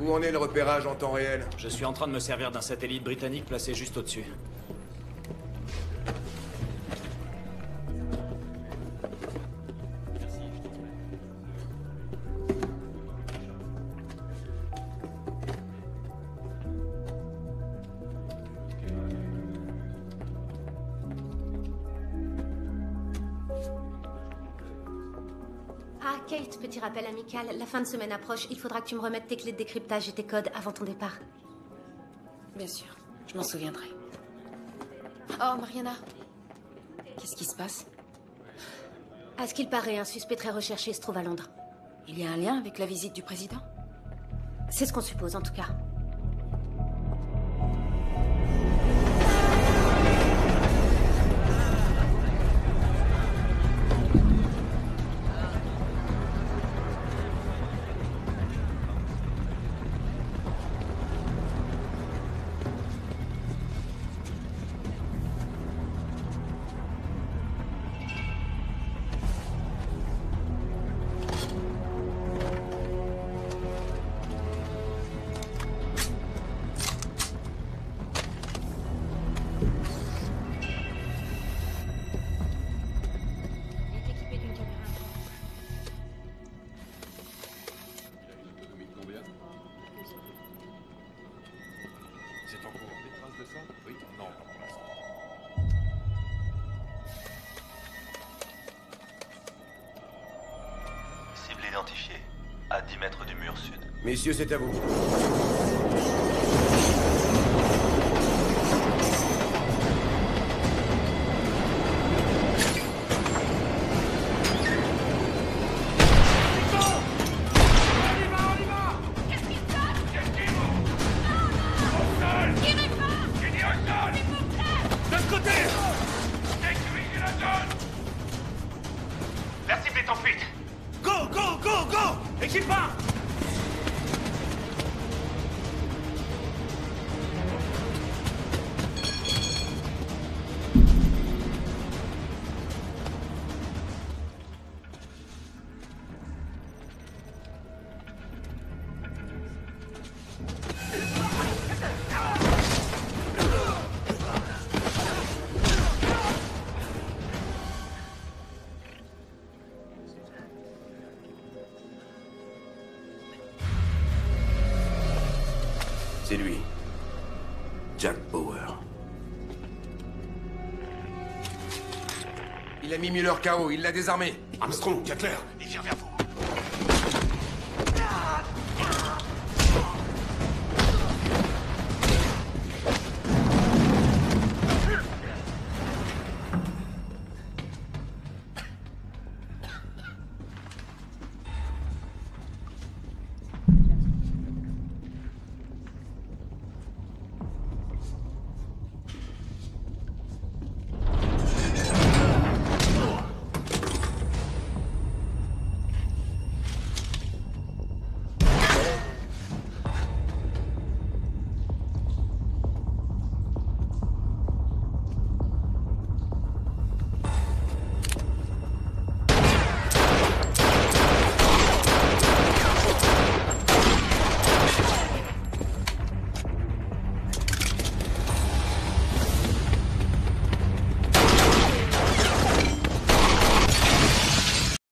Où en est le repérage en temps réel? Je suis en train de me servir d'un satellite britannique placé juste au-dessus. Ah, Kate, petit rappel amical. La fin de semaine approche. Il faudra que tu me remettes tes clés de décryptage et tes codes avant ton départ. Bien sûr, je m'en souviendrai. Oh, Mariana. Qu'est-ce qui se passe? À ce qu'il paraît, un suspect très recherché se trouve à Londres. Il y a un lien avec la visite du président? C'est ce qu'on suppose, en tout cas. À 10 mètres du mur sud. Messieurs, c'est à vous. La cible est en fuite Go, go, go, 放心吧。C'est lui. Jack Bauer. Il a mis Muller KO, il l'a désarmé. Armstrong, Cutler, il vient vers vous.